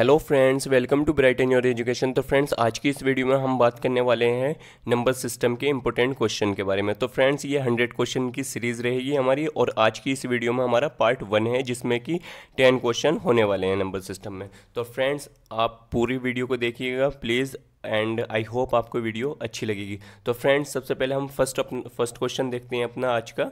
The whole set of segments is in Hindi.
Hello friends, welcome to brighten your education तो फ्रेंड्स, आज की इस वीडियो में हम बात करने वाले हैं नंबर सिस्टम के इंपॉर्टेंट क्वेश्चन के बारे में। तो फ्रेंड्स, ये हंड्रेड क्वेश्चन की सीरीज़ रहेगी हमारी और आज की इस वीडियो में हमारा पार्ट वन है, जिसमें कि टेन क्वेश्चन होने वाले हैं नंबर सिस्टम में। तो फ्रेंड्स, आप पूरी वीडियो को देखिएगा प्लीज़ एंड आई होप आपको वीडियो अच्छी लगेगी। तो फ्रेंड्स, सबसे पहले हम फ़र्स्ट फ़र्स्ट क्वेश्चन देखते हैं अपना आज का।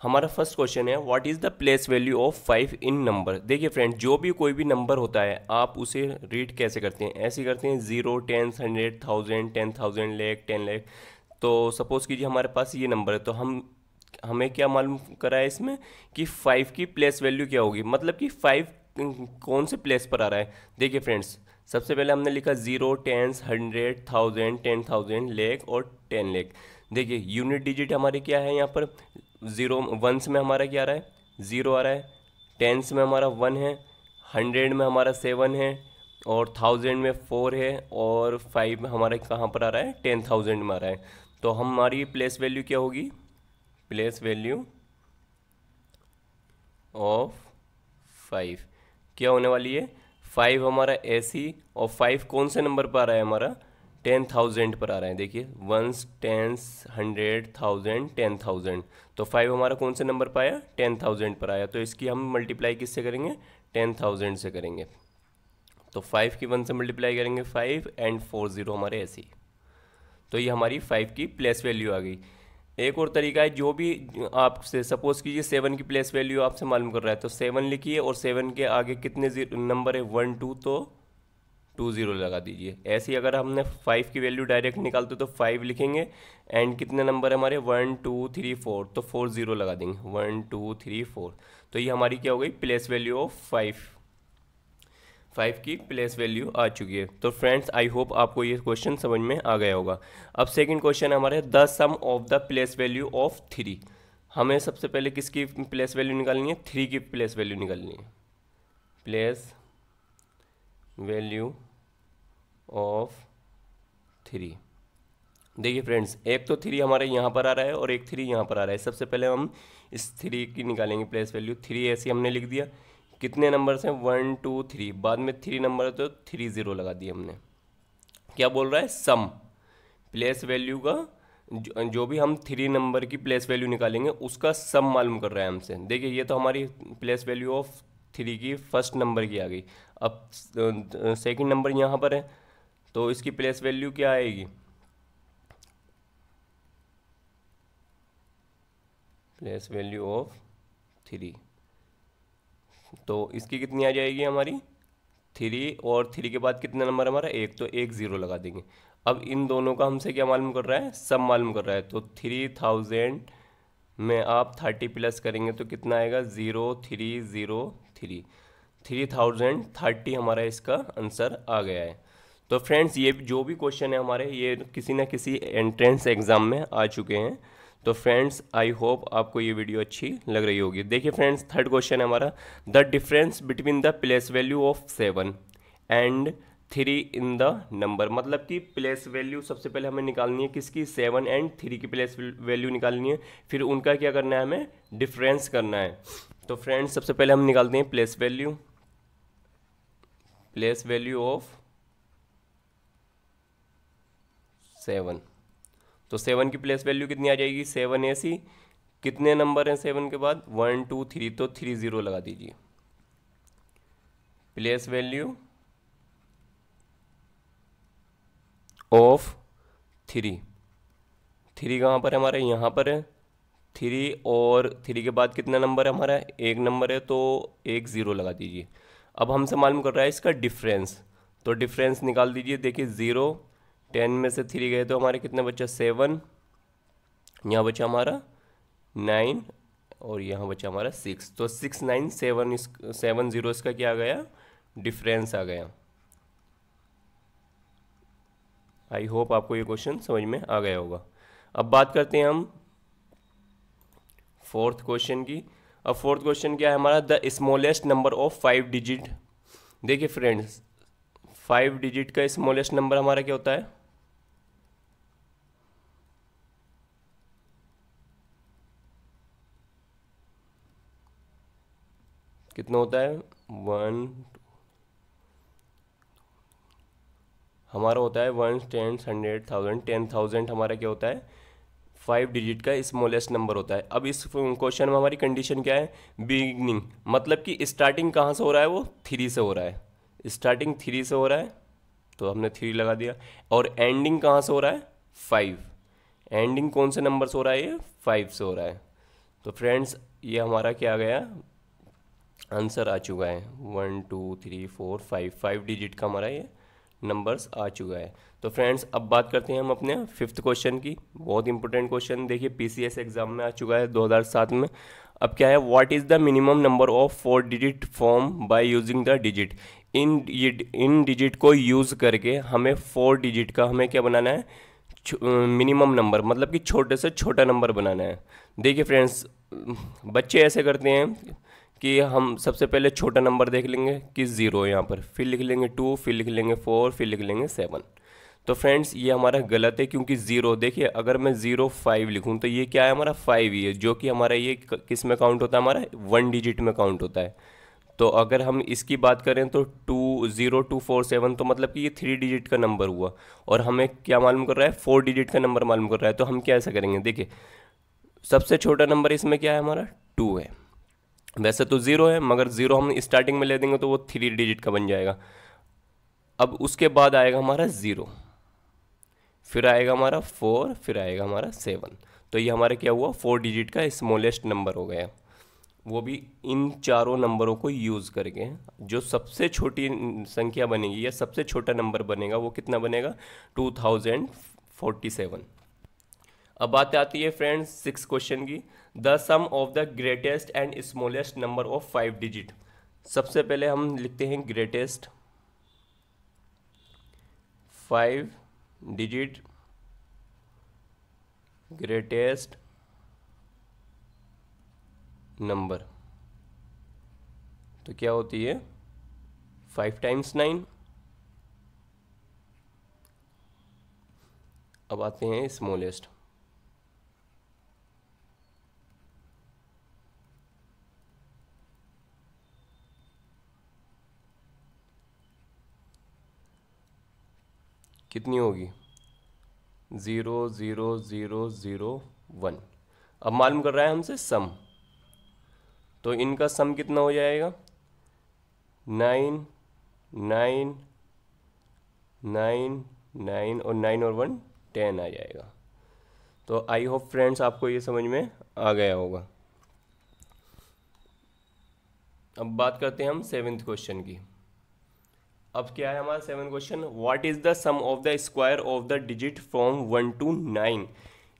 हमारा फ़र्स्ट क्वेश्चन है what is the place value of five in number देखिए फ्रेंड जो भी कोई भी नंबर होता है, आप उसे रीड कैसे करते हैं? ऐसे करते हैं zero tens hundred thousand ten thousand lakh ten lakh तो सपोज़ कीजिए हमारे पास ये नंबर है तो हम, हमें क्या मालूम करा है इसमें कि फाइव की प्लेस वैल्यू क्या होगी? मतलब कि फाइव कौन से प्लेस पर आ रहा है? देखिए फ्रेंड्स सबसे पहले हमने लिखा zero tens hundred thousand ten thousand lakh और टेन लेख देखिए यूनिट डिजिट हमारे क्या है यहाँ पर? ज़ीरो वंस में हमारा क्या आ रहा है? ज़ीरो आ रहा है। टेंस में हमारा वन है। हंड्रेड में हमारा सेवन है। और थाउज़ेंड में फोर है। और फाइव हमारा कहाँ पर आ रहा है? टेन थाउज़ेंड में आ रहा है। तो हमारी प्लेस वैल्यू क्या होगी? प्लेस वैल्यू ऑफ़ फाइव क्या होने वाली है? फाइव हमारा ऐसी। और फाइव कौन से नंबर पर आ रहा है हमारा? टेन थाउज़ेंड पर आ रहे हैं। देखिए ones tens hundred thousand ten thousand तो फाइव हमारा कौन से नंबर पर आया? टेन थाउज़ेंड पर आया। तो इसकी हम मल्टीप्लाई किससे करेंगे? टेन थाउज़ेंड से करेंगे। तो फाइव की वन से मल्टीप्लाई करेंगे फाइव एंड फोर ज़ीरो हमारे ऐसे तो ये हमारी फाइव की प्लेस वैल्यू आ गई। एक और तरीका है, जो भी आपसे सपोज़ कीजिए सेवन की प्लेस वैल्यू आपसे मालूम कर रहा है। तो सेवन लिखिए और सेवन के आगे कितने नंबर है? वन टू तो टू ज़ीरो लगा दीजिए। ऐसे ही अगर हमने फाइव की वैल्यू डायरेक्ट निकालते तो फाइव लिखेंगे एंड कितने नंबर है हमारे? वन टू थ्री फोर तो फोर ज़ीरो लगा देंगे। वन टू थ्री फोर तो ये हमारी क्या हो गई? Place value of five five की प्लेस वैल्यू आ चुकी है। तो फ्रेंड्स आई होप आपको ये क्वेश्चन समझ में आ गया होगा। अब सेकंड क्वेश्चन हमारे the sum of the place value of three हमें सबसे पहले किसकी प्लेस वैल्यू निकालनी है? थ्री की प्लेस वैल्यू निकालनी है। प्लेस वैल्यू ऑफ़ थ्री देखिए फ्रेंड्स एक तो थ्री हमारे यहाँ पर आ रहा है और एक थ्री यहाँ पर आ रहा है। सबसे पहले हम इस थ्री की निकालेंगे प्लेस वैल्यू थ्री ऐसी हमने लिख दिया। कितने नंबर्स हैं? वन टू थ्री बाद में थ्री नंबर तो थ्री ज़ीरो लगा दिया हमने। क्या बोल रहा है? सम प्लेस वैल्यू का जो, जो भी हम थ्री नंबर की प्लेस वैल्यू निकालेंगे उसका सम मालूम कर रहा है हमसे। देखिए ये तो हमारी प्लेस वैल्यू ऑफ़ थ्री की फ़र्स्ट नंबर की आ गई। अब सेकंड नंबर यहाँ पर है। तो इसकी प्लेस वैल्यू क्या आएगी? Place value of three. तो इसकी कितनी आ जाएगी हमारी? थ्री, और थ्री के बाद कितना नंबर हमारा? एक तो एक ज़ीरो लगा देंगे। अब इन दोनों का हमसे क्या मालूम कर रहा है? सब मालूम कर रहा है। तो थ्री थाउज़ेंड में आप थर्टी प्लस करेंगे तो कितना आएगा? Zero, three zero, three. Three thousand thirty हमारा इसका आंसर आ गया है। तो फ्रेंड्स, ये जो भी क्वेश्चन है हमारे, ये किसी ना किसी एंट्रेंस एग्ज़ाम में आ चुके हैं। तो फ्रेंड्स आई होप आपको ये वीडियो अच्छी लग रही होगी। देखिए फ्रेंड्स थर्ड क्वेश्चन है हमारा। The difference between the place value of seven and three in the number मतलब कि प्लेस वैल्यू सबसे पहले हमें निकालनी है किसकी? सेवन एंड थ्री की प्लेस वैल्यू निकालनी है। फिर उनका क्या करना है हमें? डिफरेंस करना है। तो फ्रेंड्स, सबसे पहले हम निकालते हैं place value place value of seven. तो सेवन की प्लेस वैल्यू कितनी आ जाएगी? सेवन ए सी। कितने नंबर हैं सेवन के बाद? One, two, three. तो थ्री, ज़ीरो लगा दीजिए। Place value of three. Three कहाँ पर है हमारे? यहाँ पर है। थ्री और थ्री के बाद कितना नंबर है हमारा? एक नंबर है तो एक ज़ीरो लगा दीजिए। अब हमसे मालूम कर रहा है इसका डिफरेंस। तो डिफरेंस निकाल दीजिए। देखिए, ज़ीरो टेन में से थ्री गए तो हमारे कितने बचा? सेवन। यहाँ बचा हमारा नाइन और यहाँ बचा हमारा सिक्स। तो सिक्स, नाइन, सेवन इस, सेवन ज़ीरो इसका क्या आ गया? डिफरेंस आ गया। आई होप आपको ये क्वेश्चन समझ में आ गया होगा। अब बात करते हैं हम फोर्थ क्वेश्चन की। अब फोर्थ क्वेश्चन क्या है? हमारा the smallest number of five digit देखिए फ्रेंड्स फाइव डिजिट का स्मॉलेस्ट नंबर हमारा क्या होता है? कितना होता है? वन हमारा होता है one ten hundred thousand ten thousand हमारा क्या होता है? फाइव डिजिट का स्मॉलेस्ट नंबर होता है। अब इस क्वेश्चन में हमारी कंडीशन क्या है? बिगिनिंग मतलब कि स्टार्टिंग कहाँ से हो रहा है वो? थ्री से हो रहा है। स्टार्टिंग थ्री से हो रहा है तो हमने थ्री लगा दिया। और एंडिंग कहाँ से हो रहा है? फाइव एंडिंग कौन से नंबर से हो रहा है ये? फाइव से हो रहा है। तो फ्रेंड्स ये हमारा क्या गया? आंसर आ चुका है। One, two, three, four, five five digit का हमारा ये नंबर्स आ चुका है। तो फ्रेंड्स, अब बात करते हैं हम अपने फिफ्थ क्वेश्चन की। बहुत इंपॉर्टेंट क्वेश्चन। देखिए पीसीएस एग्ज़ाम में आ चुका है 2007 में। अब क्या है? What is the minimum number of four digit form by using the digit in in digit को यूज़ करके हमें फोर डिजिट का हमें क्या बनाना है? मिनिमम नंबर मतलब कि छोटे से छोटा नंबर बनाना है। देखिए फ्रेंड्स बच्चे ऐसे करते हैं कि हम सबसे पहले छोटा नंबर देख लेंगे कि ज़ीरो यहाँ पर। फिर लिख लेंगे टू, फिर लिख लेंगे फोर, फिर लिख लेंगे सेवन। तो फ्रेंड्स, ये हमारा गलत है क्योंकि ज़ीरो, देखिए, अगर मैं ज़ीरो, फाइव लिखूँ तो ये क्या है? हमारा फाइव ही है, जो कि हमारा ये किसमें काउंट होता है? हमारा वन डिजिट में काउंट होता है। तो अगर हम इसकी बात करें तो two, zero, two, four, seven तो मतलब कि ये थ्री डिजिट का नंबर हुआ। और हमें क्या मालूम कर रहा है? फोर डिजिट का नंबर मालूम कर रहा है। तो हम क्या ऐसा करेंगे? देखिए, सबसे छोटा नंबर इसमें क्या है? हमारा टू है। वैसे तो ज़ीरो है, मगर ज़ीरो हम स्टार्टिंग में ले देंगे तो वो थ्री डिजिट का बन जाएगा। अब उसके बाद आएगा हमारा ज़ीरो, फिर आएगा हमारा फोर फिर आएगा हमारा सेवन तो ये हमारा क्या हुआ? फोर डिजिट का स्मॉलेस्ट नंबर हो गया। वो भी इन चारों नंबरों को यूज़ करके, जो सबसे छोटी संख्या बनेगी या सबसे छोटा नंबर बनेगा, वो कितना बनेगा? टू थाउज़ेंड फोर्टी सेवन अब बात आती है फ्रेंड्स सिक्स क्वेश्चन की। The sum of the greatest and smallest number of five digit सबसे पहले हम लिखते हैं greatest five digit greatest number तो क्या होती है? फाइव टाइम्स नाइन अब आते हैं स्मॉलेस्ट कितनी होगी? Zero zero zero zero, one. अब मालूम कर रहा है हमसे सम। तो इनका सम कितना हो जाएगा? नाइन नाइन नाइन नाइन और नाइन और वन, टेन आ जाएगा। तो आई होप फ्रेंड्स आपको ये समझ में आ गया होगा। अब बात करते हैं हम सेवेंथ क्वेश्चन की। अब क्या है हमारा seven question what is the sum of the square of the digit from one two nine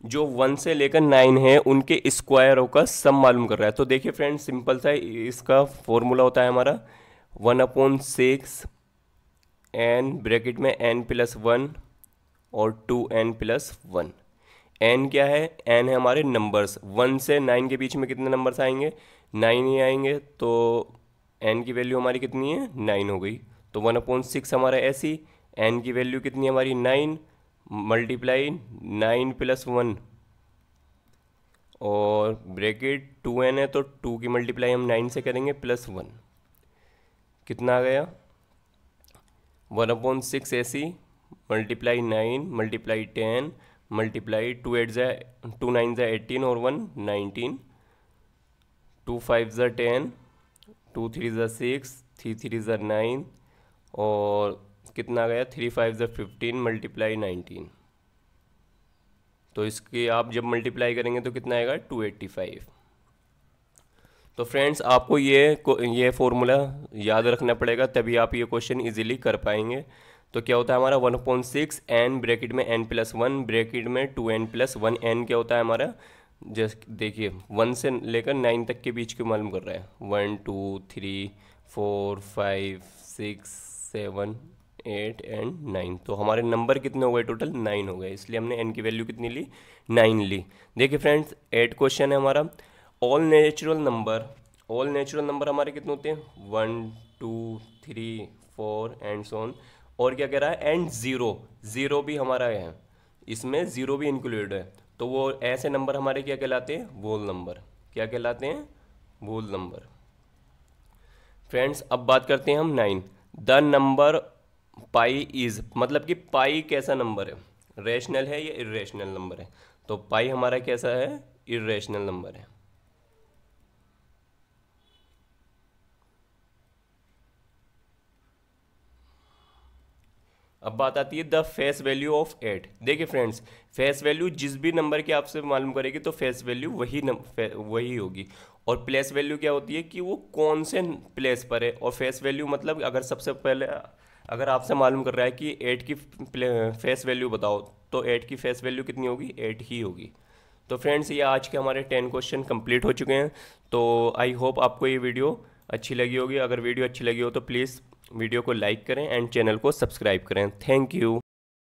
जो वन से लेकर नाइन है, उनके स्क्वायरों का सम मालूम कर रहा है। तो देखिए फ्रेंड सिंपल सा इसका फॉर्मूला होता है हमारा। One upon six n bracket में एन प्लस वन और two n plus one n क्या है? एन है हमारे नंबर्स वन से नाइन के बीच में कितने नंबर्स आएँगे? नाइन ही आएँगे। तो एन की वैल्यू हमारी कितनी है? नाइन हो गई। तो वन अपॉइंट सिक्स हमारा ऐसी एन की वैल्यू कितनी हमारी? Nine multiply nine plus one और ब्रैकेट टू एन है तो टू की मल्टीप्लाई हम नाइन से करेंगे प्लस वन कितना आ गया? वन अपॉइंट सिक्स ऐसी multiply nine multiply ten multiply two eight ज़ा टू नाइन ज़ा एटीन और वन नाइनटीन टू फाइव ज़ा टेन टू थ्री ज़ा सिक्स थ्री थ्री ज़ा नाइन और कितना गया? थ्री फाइव ज़ा फिफ्टीन मल्टीप्लाई नाइनटीन। तो इसकी आप जब मल्टीप्लाई करेंगे तो कितना आएगा? Two eighty five. तो फ्रेंड्स, आपको ये ये फॉर्मूला याद रखना पड़ेगा, तभी आप ये क्वेश्चन इजीली कर पाएँगे। तो क्या होता है हमारा? One point six n bracket में एन प्लस वन, ब्रैकेट में two n plus one, n क्या होता है हमारा? जस्ट देखिए वन से लेकर नाइन तक के बीच के मालूम कर रहा है? One two three four five six seven eight and nine तो हमारे नंबर कितने हो गए टोटल नाइन हो गए। इसलिए हमने एन की वैल्यू कितनी ली? नाइन ली। देखिए फ्रेंड्स एट क्वेश्चन है हमारा। All natural number all natural number हमारे कितने होते हैं? One two three four and so on और क्या कह रहा है? एंड ज़ीरो ज़ीरो भी हमारा है। इसमें ज़ीरो भी इंक्लूड है। तो वो ऐसे नंबर हमारे क्या कहलाते हैं? Whole number. क्या कहलाते हैं? Whole number. फ्रेंड्स, अब बात करते हैं हम nine. The number pi is मतलब कि पाई कैसा नंबर है? रेशनल है या इरेशनल नंबर है? तो पाई हमारा कैसा है? इरेशनल नंबर है। अब बात आती है the face value of eight देखिए फ्रेंड्स फेस वैल्यू जिस भी नंबर की आपसे मालूम करेगी तो फेस वैल्यू वही वही होगी। और प्लेस वैल्यू क्या होती है कि वो कौन से प्लेस पर है? और फेस वैल्यू मतलब अगर सबसे पहले, अगर आपसे मालूम कर रहा है कि एट की फेस वैल्यू बताओ तो एट की फेस वैल्यू कितनी होगी? एट ही होगी। तो फ्रेंड्स ये आज के हमारे टेन क्वेश्चन कंप्लीट हो चुके हैं। तो आई होप आपको ये वीडियो अच्छी लगी होगी। अगर वीडियो अच्छी लगी हो तो प्लीज़ वीडियो को लाइक करें एंड चैनल को सब्सक्राइब करें। Thank you.